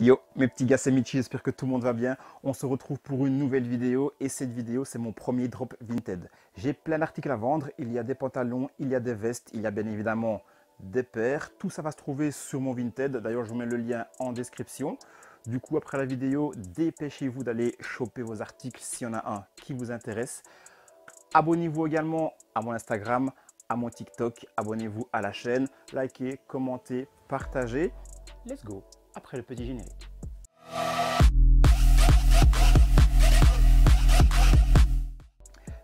Yo, mes petits gars, c'est Michi, j'espère que tout le monde va bien. On se retrouve pour une nouvelle vidéo et cette vidéo, c'est mon premier drop Vinted. J'ai plein d'articles à vendre, il y a des pantalons, il y a des vestes, il y a bien évidemment des paires. Tout ça va se trouver sur mon Vinted, d'ailleurs je vous mets le lien en description. Du coup, après la vidéo, dépêchez-vous d'aller choper vos articles s'il y en a un qui vous intéresse. Abonnez-vous également à mon Instagram, à mon TikTok, abonnez-vous à la chaîne, likez, commentez, partagez. Let's go après le petit générique.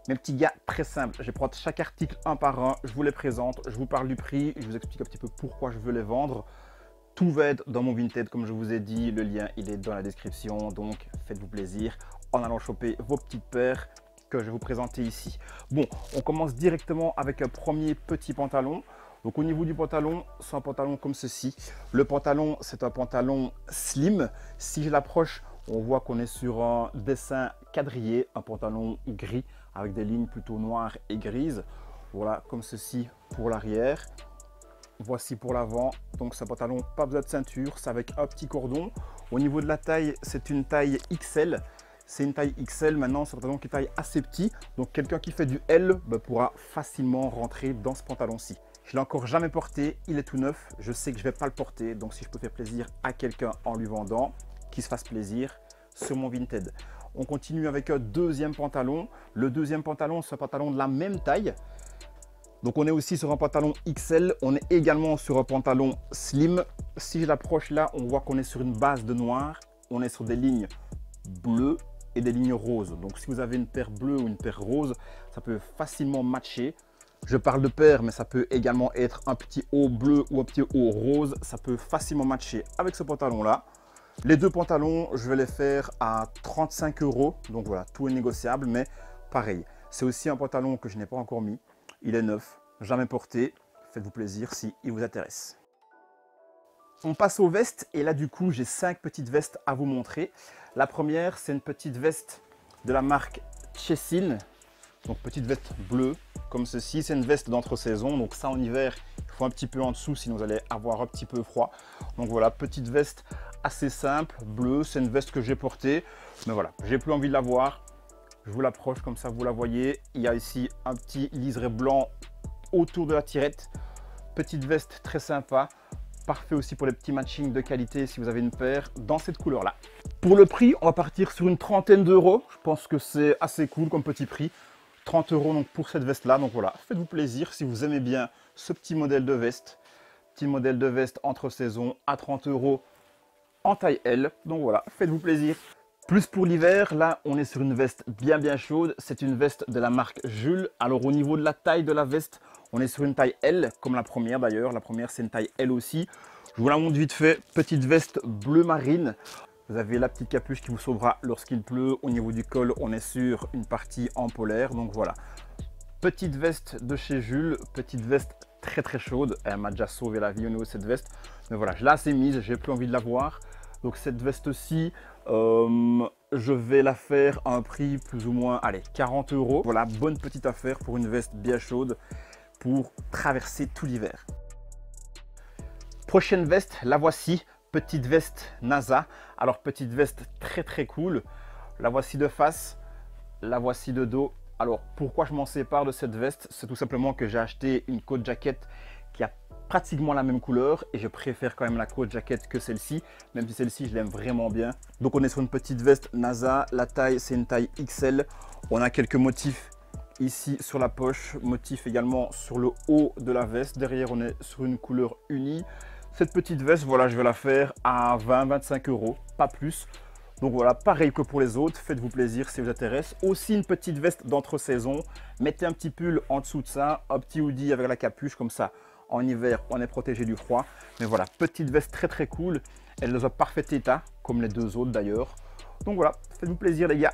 Mes petits gars, très simple, je vais prendre chaque article un par un, je vous les présente, je vous parle du prix, je vous explique un petit peu pourquoi je veux les vendre. Tout va être dans mon Vinted, comme je vous ai dit, le lien il est dans la description, donc faites-vous plaisir en allant choper vos petites paires que je vais vous présenter ici. Bon, on commence directement avec un premier petit pantalon. Donc au niveau du pantalon, c'est un pantalon comme ceci. Le pantalon, c'est un pantalon slim. Si je l'approche, on voit qu'on est sur un dessin quadrillé, un pantalon gris avec des lignes plutôt noires et grises. Voilà, comme ceci pour l'arrière. Voici pour l'avant. Donc c'est un pantalon, pas besoin de ceinture, c'est avec un petit cordon. Au niveau de la taille, c'est une taille XL. C'est une taille XL maintenant, c'est un pantalon qui taille assez petit. Donc quelqu'un qui fait du L bah, pourra facilement rentrer dans ce pantalon-ci. Je l'ai encore jamais porté, il est tout neuf. Je sais que je ne vais pas le porter, donc si je peux faire plaisir à quelqu'un en lui vendant, qu'il se fasse plaisir sur mon Vinted. On continue avec un deuxième pantalon. Le deuxième pantalon, c'est un pantalon de la même taille. Donc on est aussi sur un pantalon XL, on est également sur un pantalon slim. Si je l'approche là, on voit qu'on est sur une base de noir. On est sur des lignes bleues et des lignes roses. Donc si vous avez une paire bleue ou une paire rose, ça peut facilement matcher. Je parle de paire, mais ça peut également être un petit haut bleu ou un petit haut rose. Ça peut facilement matcher avec ce pantalon-là. Les deux pantalons, je vais les faire à 35 euros. Donc voilà, tout est négociable, mais pareil. C'est aussi un pantalon que je n'ai pas encore mis. Il est neuf, jamais porté. Faites-vous plaisir si il vous intéresse. On passe aux vestes et là du coup j'ai cinq petites vestes à vous montrer. La première c'est une petite veste de la marque Chessin. Donc petite veste bleue comme ceci. C'est une veste d'entre-saison, donc ça en hiver, il faut un petit peu en dessous, sinon vous allez avoir un petit peu froid. Donc voilà, petite veste assez simple, bleue. C'est une veste que j'ai portée, mais voilà, j'ai plus envie de la voir. Je vous l'approche comme ça, vous la voyez. Il y a ici un petit liseré blanc autour de la tirette. Petite veste très sympa. Parfait aussi pour les petits matchings de qualité si vous avez une paire dans cette couleur-là. Pour le prix, on va partir sur une trentaine d'euros. Je pense que c'est assez cool comme petit prix. 30 euros donc pour cette veste là. Donc voilà, faites-vous plaisir si vous aimez bien ce petit modèle de veste. Petit modèle de veste entre saison à 30 euros en taille L. Donc voilà, faites-vous plaisir. Plus pour l'hiver, là on est sur une veste bien bien chaude. C'est une veste de la marque Jules. Alors au niveau de la taille de la veste, on est sur une taille L, comme la première d'ailleurs. La première c'est une taille L aussi. Je vous la montre vite fait. Petite veste bleu marine. Vous avez la petite capuche qui vous sauvera lorsqu'il pleut. Au niveau du col, on est sur une partie en polaire. Donc voilà. Petite veste de chez Jules. Petite veste très très chaude. Elle m'a déjà sauvé la vie au niveau de cette veste. Mais voilà, je l'ai assez mise. J'ai plus envie de la voir. Donc cette veste-ci, euh, je vais la faire à un prix plus ou moins, allez, 40 euros. Voilà, bonne petite affaire pour une veste bien chaude pour traverser tout l'hiver. Prochaine veste, la voici petite veste NASA. Alors petite veste très très cool. La voici de face, la voici de dos. Alors pourquoi je m'en sépare de cette veste? C'est tout simplement que j'ai acheté une côte jaquette qui a pratiquement la même couleur et je préfère quand même la côte jaquette que celle-ci, même si celle-ci je l'aime vraiment bien. Donc on est sur une petite veste NASA, la taille c'est une taille XL. On a quelques motifs ici sur la poche, motifs également sur le haut de la veste. Derrière on est sur une couleur unie. Cette petite veste, voilà, je vais la faire à 20-25 euros, pas plus. Donc voilà, pareil que pour les autres, faites-vous plaisir si vous intéresse. Aussi une petite veste d'entre-saison. Mettez un petit pull en dessous de ça, un petit hoodie avec la capuche comme ça. En hiver, on est protégé du froid. Mais voilà, petite veste très très cool. Elle est dans un parfait état, comme les deux autres d'ailleurs. Donc voilà, faites-vous plaisir les gars.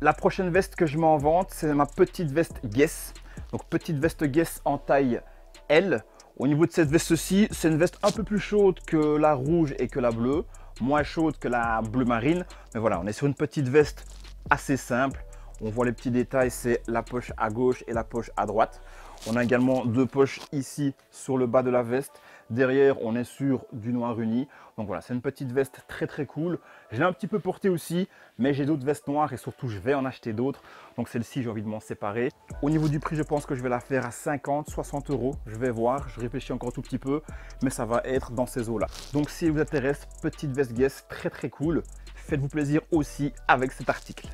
La prochaine veste que je mets en vente, c'est ma petite veste Guess. Donc petite veste Guess en taille L. Au niveau de cette veste-ci, c'est une veste un peu plus chaude que la rouge et que la bleue, moins chaude que la bleu marine. Mais voilà, on est sur une petite veste assez simple. On voit les petits détails, c'est la poche à gauche et la poche à droite. On a également deux poches ici sur le bas de la veste. Derrière, on est sur du noir uni. Donc voilà, c'est une petite veste très très cool. Je l'ai un petit peu portée aussi, mais j'ai d'autres vestes noires et surtout je vais en acheter d'autres. Donc celle-ci, j'ai envie de m'en séparer. Au niveau du prix, je pense que je vais la faire à 50, 60 euros. Je vais voir, je réfléchis encore tout petit peu, mais ça va être dans ces eaux-là. Donc si vous intéresse, petite veste Guess très très cool. Faites-vous plaisir aussi avec cet article.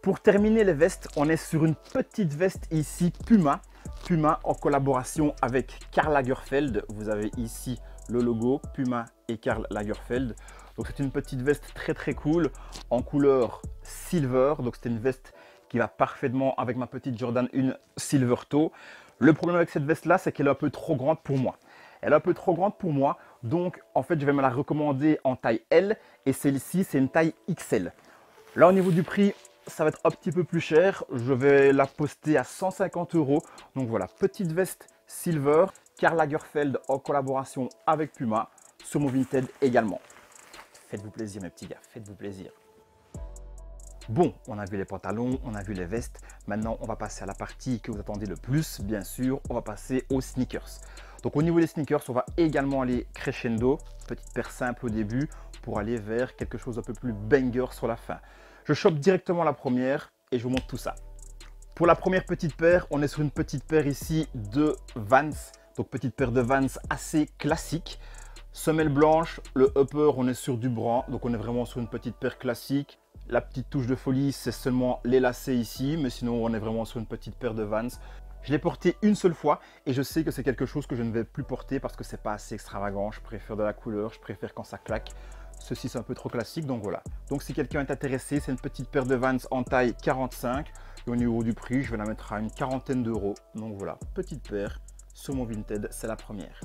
Pour terminer les vestes, on est sur une petite veste ici Puma. Puma en collaboration avec Karl Lagerfeld. Vous avez ici le logo Puma et Karl Lagerfeld. Donc c'est une petite veste très très cool en couleur silver. Donc c'est une veste qui va parfaitement avec ma petite Jordan 1 Silver Toe. Le problème avec cette veste là, c'est qu'elle est un peu trop grande pour moi. Elle est un peu trop grande pour moi, donc en fait je vais me la recommander en taille L et celle-ci c'est une taille XL. Là au niveau du prix, ça va être un petit peu plus cher. Je vais la poster à 150 euros. Donc voilà, petite veste silver, Karl Lagerfeld en collaboration avec Puma, sur mon Vinted également. Faites-vous plaisir mes petits gars, faites-vous plaisir. Bon, on a vu les pantalons, on a vu les vestes. Maintenant, on va passer à la partie que vous attendez le plus, bien sûr. On va passer aux sneakers. Donc au niveau des sneakers, on va également aller crescendo, petite paire simple au début, pour aller vers quelque chose d'un peu plus banger sur la fin. Je chope directement la première et je vous montre tout ça. Pour la première petite paire, on est sur une petite paire ici de Vans. Donc petite paire de Vans assez classique. Semelle blanche, le upper, on est sur du brun. Donc on est vraiment sur une petite paire classique. La petite touche de folie, c'est seulement les lacets ici. Mais sinon, on est vraiment sur une petite paire de Vans. Je l'ai porté une seule fois et je sais que c'est quelque chose que je ne vais plus porter parce que c'est pas assez extravagant. Je préfère de la couleur, je préfère quand ça claque. Ceci, c'est un peu trop classique, donc voilà. Donc, si quelqu'un est intéressé, c'est une petite paire de Vans en taille 45. Et au niveau du prix, je vais la mettre à une quarantaine d'euros. Donc voilà, petite paire sur mon Vinted, c'est la première.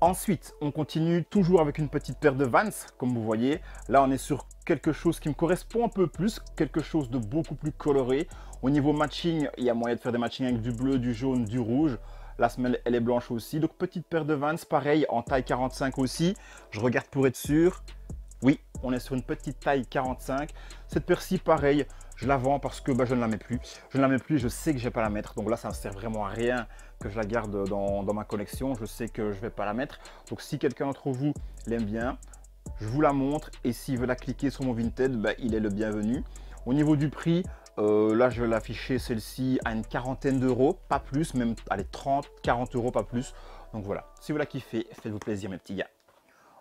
Ensuite, on continue toujours avec une petite paire de Vans, comme vous voyez. Là, on est sur quelque chose qui me correspond un peu plus, quelque chose de beaucoup plus coloré. Au niveau matching, il y a moyen de faire des matchings avec du bleu, du jaune, du rouge. La semelle, elle est blanche aussi. Donc, petite paire de Vans, pareil, en taille 45 aussi. Je regarde pour être sûr. Oui, on est sur une petite taille 45. Cette paire-ci, pareil, je la vends parce que bah, je ne la mets plus. Je ne la mets plus, je sais que je vais pas la mettre. Donc là, ça ne sert vraiment à rien que je la garde dans, ma collection. Je sais que je ne vais pas la mettre. Donc si quelqu'un d'entre vous l'aime bien, je vous la montre. Et s'il veut la cliquer sur mon Vinted, bah, il est le bienvenu. Au niveau du prix, euh, là, je vais l'afficher celle-ci à une quarantaine d'euros, pas plus, même allez, 30, 40 euros, pas plus. Donc voilà, si vous la kiffez, faites-vous plaisir mes petits gars.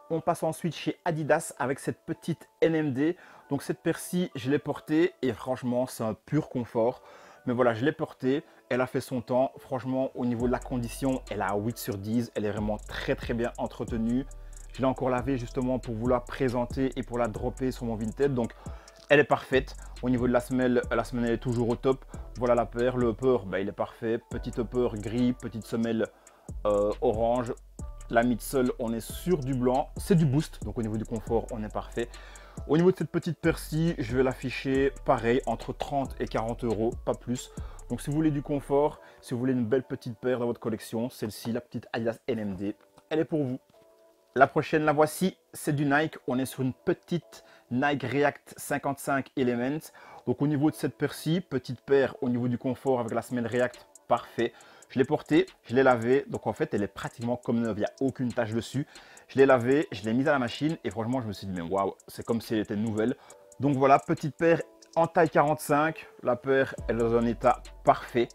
On passe ensuite chez Adidas avec cette petite NMD. Donc cette paire-ci, je l'ai portée et franchement, c'est un pur confort. Mais voilà, je l'ai portée, elle a fait son temps. Franchement, au niveau de la condition, elle a 8 sur 10. Elle est vraiment très très bien entretenue. Je l'ai encore lavée justement pour vous la présenter et pour la dropper sur mon Vinted. Donc elle est parfaite. Au niveau de la semelle, la semelle est toujours au top. Voilà la paire. Le upper, bah, il est parfait. Petit upper gris, petite semelle euh, orange. La midsole, on est sur du blanc. C'est du boost, donc au niveau du confort, on est parfait. Au niveau de cette petite percie, je vais l'afficher pareil, entre 30 et 40 euros, pas plus. Donc si vous voulez du confort, si vous voulez une belle petite paire dans votre collection, celle-ci, la petite Adidas NMD, elle est pour vous. La prochaine, la voici, c'est du Nike. On est sur une petite Nike React 55 Elements. Donc au niveau de cette percie, petite paire au niveau du confort avec la semelle React, parfait. Je l'ai portée, je l'ai lavée, donc en fait elle est pratiquement comme neuve, il n'y a aucune tache dessus. Je l'ai lavée, je l'ai mise à la machine et franchement je me suis dit mais waouh, c'est comme si elle était nouvelle. Donc voilà, petite paire en taille 45, la paire elle est dans un état parfait.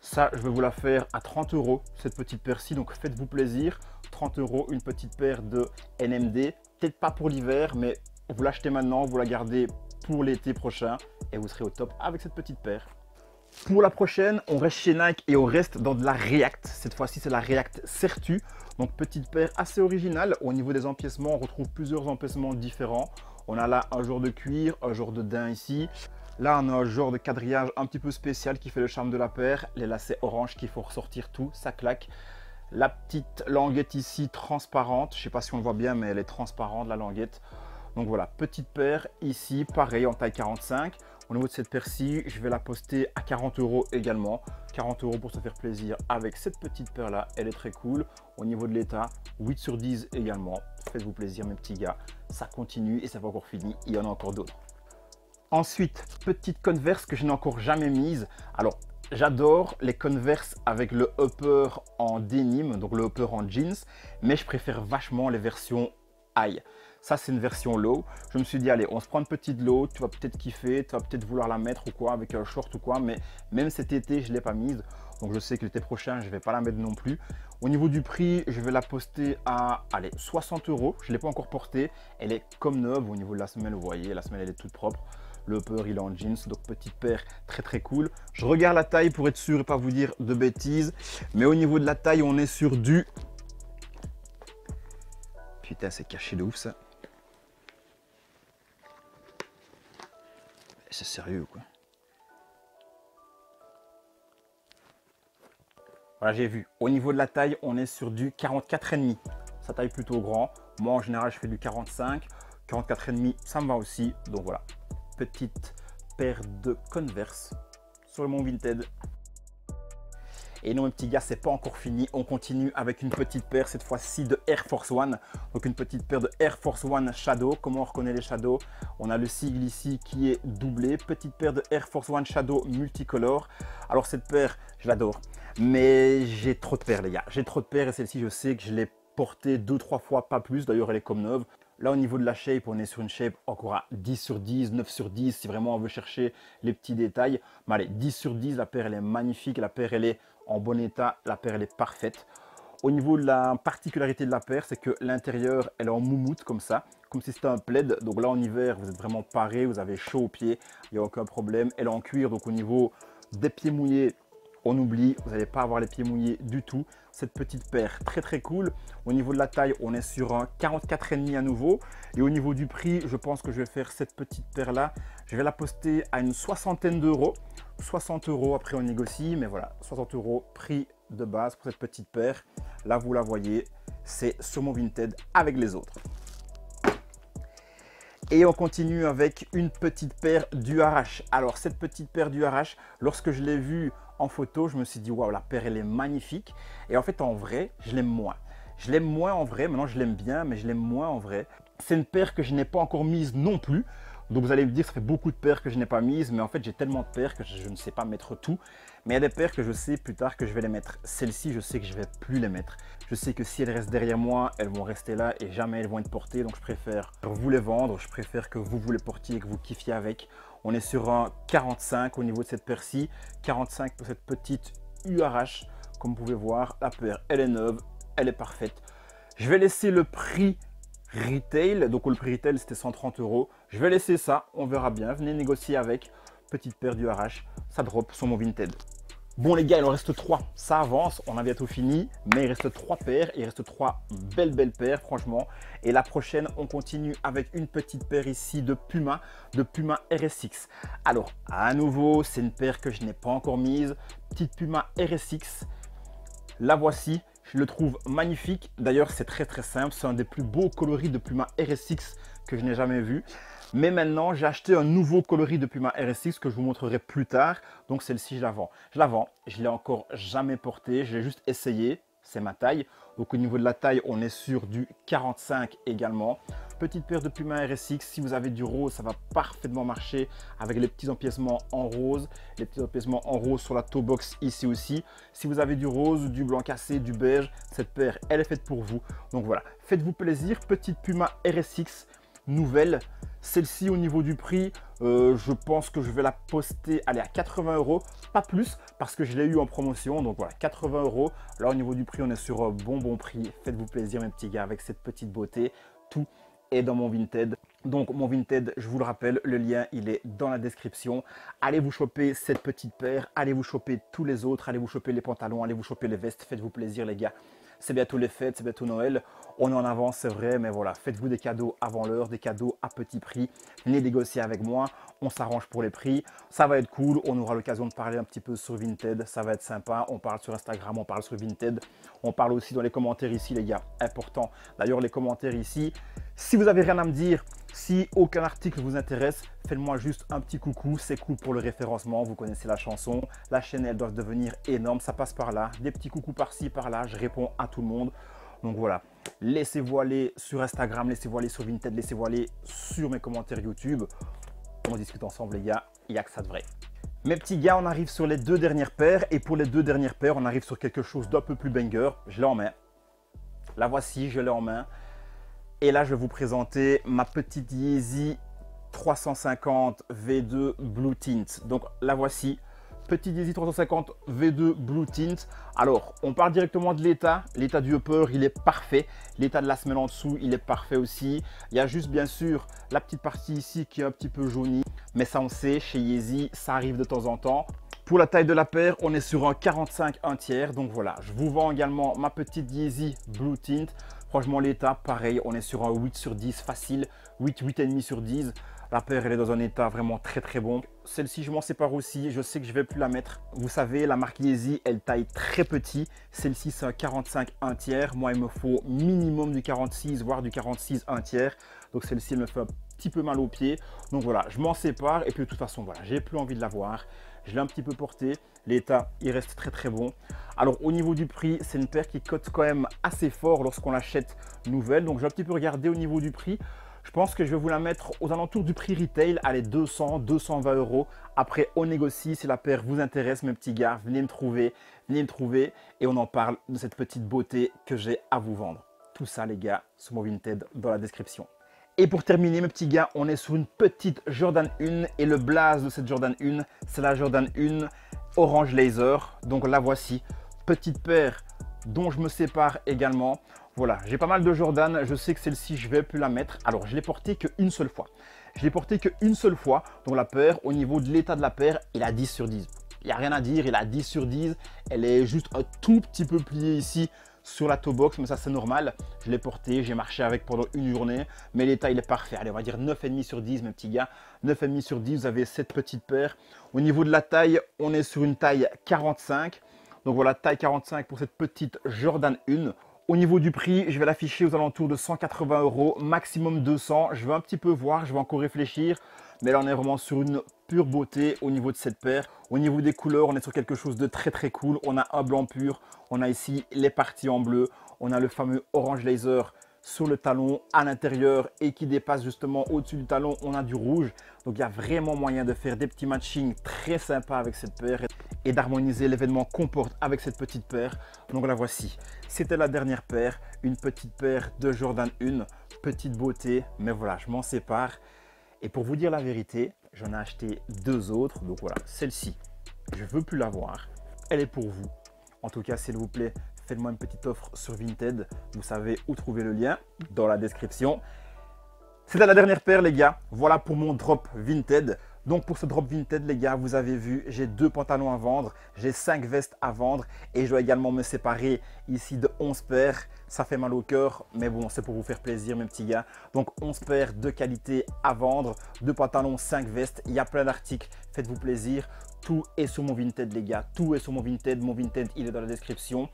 Ça, je vais vous la faire à 30 euros, cette petite paire-ci, donc faites-vous plaisir. 30 euros, une petite paire de NMD. Peut-être pas pour l'hiver, mais vous l'achetez maintenant, vous la gardez pour l'été prochain et vous serez au top avec cette petite paire. Pour la prochaine, on reste chez Nike et on reste dans de la React. Cette fois-ci, c'est la React Certu. Donc, petite paire assez originale. Au niveau des empiècements, on retrouve plusieurs empiècements différents. On a là un genre de cuir, un genre de daim ici. Là, on a un genre de quadrillage un petit peu spécial qui fait le charme de la paire. Les lacets orange qu'il faut ressortir tout, ça claque. La petite languette ici transparente. Je ne sais pas si on le voit bien, mais elle est transparente, la languette. Donc voilà, petite paire ici, pareil en taille 45. Au niveau de cette paire-ci, je vais la poster à 40 euros également. 40 euros pour se faire plaisir avec cette petite paire-là. Elle est très cool. Au niveau de l'état, 8 sur 10 également. Faites-vous plaisir mes petits gars. Ça continue et ça va encore fini. Il y en a encore d'autres. Ensuite, petite Converse que je n'ai encore jamais mise. Alors, J'adore les Converse avec le upper en denim, donc le upper en jeans, mais je préfère vachement les versions high. Ça, c'est une version low. Je me suis dit, allez, on se prend une petite low, tu vas peut-être kiffer, tu vas peut-être vouloir la mettre ou quoi, avec un short ou quoi, mais même cet été, je ne l'ai pas mise. Donc, je sais que l'été prochain, je ne vais pas la mettre non plus. Au niveau du prix, je vais la poster à, allez, 60 euros. Je ne l'ai pas encore portée. Elle est comme neuve. Au niveau de la semelle, vous voyez, la semelle, elle est toute propre. Le upper, il est en jeans, donc petite paire très très cool. Je regarde la taille pour être sûr et pas vous dire de bêtises. Mais au niveau de la taille, on est sur du... Putain, c'est caché de ouf ça. C'est sérieux quoi. Voilà, j'ai vu. Au niveau de la taille, on est sur du 44,5. Ça taille plutôt grand. Moi, en général, je fais du 45. 44,5, ça me va aussi. Donc voilà, petite paire de Converse sur mon Vinted. Et non, mes petits gars, c'est pas encore fini. On continue avec une petite paire, cette fois-ci de Air Force One. Donc, une petite paire de Air Force One Shadow. Comment on reconnaît les Shadows On a le sigle ici qui est doublé. Petite paire de Air Force One Shadow multicolore. Alors, cette paire, je l'adore. Mais j'ai trop de paires, les gars. J'ai trop de paires et celle-ci, je sais que je l'ai portée deux, trois fois, pas plus. D'ailleurs, elle est comme neuve. Là, au niveau de la shape, on est sur une shape encore à 10 sur 10, 9 sur 10, si vraiment on veut chercher les petits détails. Mais allez, 10 sur 10, la paire, elle est magnifique. La paire, elle est en bon état. La paire, elle est parfaite. Au niveau de la particularité de la paire, c'est que l'intérieur, elle est en moumoute comme ça, comme si c'était un plaid. Donc là, en hiver, vous êtes vraiment paré, vous avez chaud aux pieds, il n'y a aucun problème. Elle est en cuir, donc au niveau des pieds mouillés, on oublie, vous n'allez pas avoir les pieds mouillés du tout. Cette petite paire très très cool. Au niveau de la taille, on est sur un 44,5 à nouveau. Et au niveau du prix, je pense que je vais faire cette petite paire là. Je vais la poster à une soixantaine d'euros. 60 euros, après on négocie, mais voilà, 60 euros prix de base pour cette petite paire. Là, vous la voyez, c'est sur mon Vinted avec les autres. Et on continue avec une petite paire du RH. Alors cette petite paire du RH, lorsque je l'ai vue en photo, je me suis dit waouh, la paire elle est magnifique. Et en fait en vrai, je l'aime moins. Je l'aime moins en vrai, maintenant je l'aime bien, mais je l'aime moins en vrai. C'est une paire que je n'ai pas encore mise non plus. Donc vous allez me dire, ça fait beaucoup de paires que je n'ai pas mises, mais en fait j'ai tellement de paires que je ne sais pas mettre tout. Mais il y a des paires que je sais plus tard que je vais les mettre. Celles-ci, je sais que je vais plus les mettre. Je sais que si elles restent derrière moi, elles vont rester là et jamais elles vont être portées. Donc je préfère vous les vendre, je préfère que vous vous les portiez et que vous kiffiez avec. On est sur un 45 au niveau de cette paire-ci. 45 pour cette petite URH. Comme vous pouvez voir, la paire, elle est neuve, elle est parfaite. Je vais laisser le prix retail. Donc le prix retail, c'était 130 euros. Je vais laisser ça, on verra bien. Venez négocier avec. Petite paire du RH, ça drop sur mon Vinted. Bon les gars, il en reste 3. Ça avance, on a bientôt fini. Mais il reste 3 paires. Il reste 3 belles belles paires, franchement. Et la prochaine, on continue avec une petite paire ici de Puma, de Puma RSX. Alors, à nouveau, c'est une paire que je n'ai pas encore mise. Petite Puma RSX. La voici. Je le trouve magnifique. D'ailleurs, c'est très très simple. C'est un des plus beaux coloris de Puma RSX que je n'ai jamais vu. Mais maintenant, j'ai acheté un nouveau coloris de Puma RSX que je vous montrerai plus tard. Donc celle-ci, je la vends. Je la vends. Je l'ai encore jamais portée. Je l'ai juste essayé. C'est ma taille. Donc au niveau de la taille, on est sur du 45 également. Petite paire de Puma RSX, si vous avez du rose, ça va parfaitement marcher avec les petits empiècements en rose, les petits empiècements en rose sur la toe box ici aussi. Si vous avez du rose, du blanc cassé, du beige, cette paire, elle est faite pour vous. Donc voilà, faites-vous plaisir. Petite Puma RSX nouvelle. Celle-ci au niveau du prix, euh, je pense que je vais la poster allez, à 80 euros, pas plus, parce que je l'ai eu en promotion. Donc voilà, 80 euros. Là au niveau du prix, on est sur un bon bon prix. Faites-vous plaisir mes petits gars avec cette petite beauté. Tout et dans mon Vinted. Donc mon Vinted, je vous le rappelle, le lien il est dans la description. Allez vous choper cette petite paire, allez vous choper tous les autres, allez vous choper les pantalons, allez vous choper les vestes, faites-vous plaisir les gars. C'est bientôt les fêtes, c'est bientôt Noël. On est en avance, c'est vrai, mais voilà, faites-vous des cadeaux avant l'heure, des cadeaux à petit prix. Venez négocier avec moi, on s'arrange pour les prix. Ça va être cool, on aura l'occasion de parler un petit peu sur Vinted, ça va être sympa. On parle sur Instagram, on parle sur Vinted. On parle aussi dans les commentaires ici, les gars, important. D'ailleurs, les commentaires ici, si vous avez rien à me dire, si aucun article vous intéresse, faites-moi juste un petit coucou, c'est cool pour le référencement, vous connaissez la chanson, la chaîne elle doit devenir énorme, ça passe par là, des petits coucous par-ci, par-là, je réponds à tout le monde. Donc voilà, laissez-vous aller sur Instagram, laissez-vous aller sur Vinted, laissez-vous aller sur mes commentaires YouTube. On discute ensemble les gars, il n'y a que ça de vrai. Mes petits gars, on arrive sur les deux dernières paires. Et pour les deux dernières paires, on arrive sur quelque chose d'un peu plus banger. Je l'ai en main. La voici, je l'ai en main. Et là, je vais vous présenter ma petite Yeezy 350 V2 Blue Tint. Donc la voici. Petit Yeezy 350 V2 Blue Tint. Alors, on part directement de l'état. L'état du upper, il est parfait. L'état de la semelle en dessous, il est parfait aussi. Il y a juste, bien sûr, la petite partie ici qui est un petit peu jaunie. Mais ça, on sait, chez Yeezy, ça arrive de temps en temps. Pour la taille de la paire, on est sur un 45 1 tiers. Donc voilà, je vous vends également ma petite Yeezy Blue Tint. Franchement, l'état, pareil, on est sur un 8 sur 10 facile. 8, 8,5 sur 10. La paire, elle est dans un état vraiment très très bon. Celle-ci, je m'en sépare aussi. Je sais que je vais plus la mettre. Vous savez, la marque elle taille très petit. Celle-ci, c'est un 45 1 tiers. Moi, il me faut minimum du 46, voire du 46 1 tiers. Donc celle-ci, elle me fait un petit peu mal aux pieds. Donc voilà, je m'en sépare. Et puis de toute façon, voilà, j'ai plus envie de la voir. Je l'ai un petit peu porté. L'état, il reste très très bon. Alors au niveau du prix, c'est une paire qui cote quand même assez fort lorsqu'on l'achète nouvelle. Donc je vais un petit peu regarder au niveau du prix. Je pense que je vais vous la mettre aux alentours du prix retail, allez 200, 220 euros. Après, on négocie si la paire vous intéresse, mes petits gars. Venez me trouver, venez me trouver et on en parle de cette petite beauté que j'ai à vous vendre. Tout ça, les gars, sur mon Vinted dans la description. Et pour terminer, mes petits gars, on est sur une petite Jordan 1 et le blaze de cette Jordan 1, c'est la Jordan 1 Orange Laser. Donc la voici, petite paire dont je me sépare également. Voilà, j'ai pas mal de Jordan, je sais que celle-ci, je vais plus la mettre. Alors, je l'ai portée qu'une seule fois. Je l'ai portée qu'une seule fois. Donc, la paire, au niveau de l'état de la paire, il a 10 sur 10. Il n'y a rien à dire, il a 10 sur 10. Elle est juste un tout petit peu pliée ici sur la toe box, mais ça c'est normal. Je l'ai portée, j'ai marché avec pendant une journée, mais l'état il est parfait. Allez, on va dire 9,5 sur 10, mes petits gars. 9,5 sur 10, vous avez cette petite paire. Au niveau de la taille, on est sur une taille 45. Donc voilà, taille 45 pour cette petite Jordan 1. Au niveau du prix, je vais l'afficher aux alentours de 180 euros, maximum 200. Je vais un petit peu voir, je vais encore réfléchir. Mais là, on est vraiment sur une pure beauté au niveau de cette paire. Au niveau des couleurs, on est sur quelque chose de très très cool. On a un blanc pur, on a ici les parties en bleu, on a le fameux orange laser sur le talon à l'intérieur et qui dépasse justement au-dessus du talon, on a du rouge. Donc il y a vraiment moyen de faire des petits matchings très sympas avec cette paire et d'harmoniser l'événement qu'on porte avec cette petite paire. Donc la voici. C'était la dernière paire, une petite paire de Jordan 1, petite beauté, mais voilà, je m'en sépare. Et pour vous dire la vérité, j'en ai acheté deux autres. Donc voilà, celle-ci, je veux plus la voir. Elle est pour vous. En tout cas, s'il vous plaît, faites-moi une petite offre sur Vinted. Vous savez où trouver le lien dans la description. C'était la dernière paire, les gars. Voilà pour mon drop Vinted. Donc pour ce drop Vinted, les gars, vous avez vu, j'ai deux pantalons à vendre, j'ai cinq vestes à vendre et je dois également me séparer ici de 11 paires. Ça fait mal au cœur, mais bon, c'est pour vous faire plaisir, mes petits gars. Donc 11 paires de qualité à vendre, deux pantalons, cinq vestes. Il y a plein d'articles, faites-vous plaisir. Tout est sur mon Vinted, les gars. Tout est sur mon Vinted. Mon Vinted, il est dans la description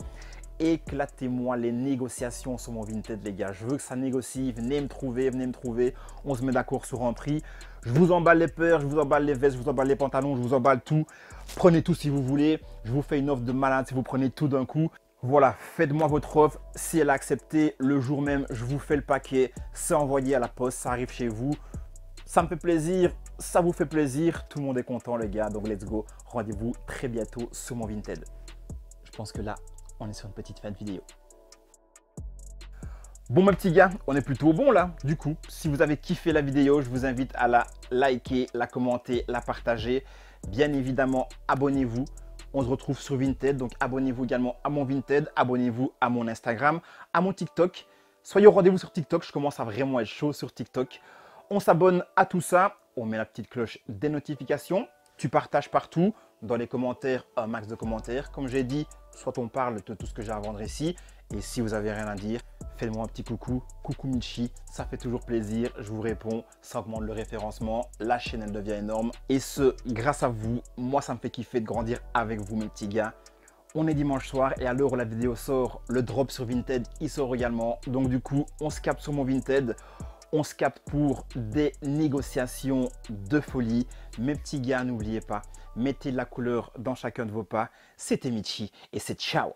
éclatez-moi les négociations sur mon Vinted, les gars. Je veux que ça négocie. Venez me trouver, venez me trouver. On se met d'accord sur un prix. Je vous emballe les paires, je vous emballe les vestes, je vous emballe les pantalons, je vous emballe tout. Prenez tout si vous voulez. Je vous fais une offre de malade si vous prenez tout d'un coup. Voilà, faites-moi votre offre. Si elle a accepté, le jour même, je vous fais le paquet. C'est envoyé à la poste, ça arrive chez vous. Ça me fait plaisir, ça vous fait plaisir. Tout le monde est content, les gars. Donc, let's go. Rendez-vous très bientôt sur mon Vinted. Je pense que là, on est sur une petite fin de vidéo. Bon mes petits gars, on est plutôt bon là. Du coup, si vous avez kiffé la vidéo, je vous invite à la liker, la commenter, la partager. Bien évidemment, abonnez-vous. On se retrouve sur Vinted, donc abonnez-vous également à mon Vinted, abonnez-vous à mon Instagram, à mon TikTok. Soyez au rendez-vous sur TikTok, je commence à vraiment être chaud sur TikTok. On s'abonne à tout ça, on met la petite cloche des notifications, tu partages partout, dans les commentaires, un max de commentaires. Comme j'ai dit, soit on parle de tout ce que j'ai à vendre ici, et si vous avez rien à dire, faites-moi un petit coucou. Coucou Michi, ça fait toujours plaisir, je vous réponds, ça augmente le référencement, la chaîne elle devient énorme. Et ce, grâce à vous, moi ça me fait kiffer de grandir avec vous mes petits gars. On est dimanche soir et à l'heure où la vidéo sort, le drop sur Vinted, il sort également. Donc du coup, on se capte sur mon Vinted on se capte pour des négociations de folie. Mes petits gars, n'oubliez pas, mettez la couleur dans chacun de vos pas. C'était Michi et c'est ciao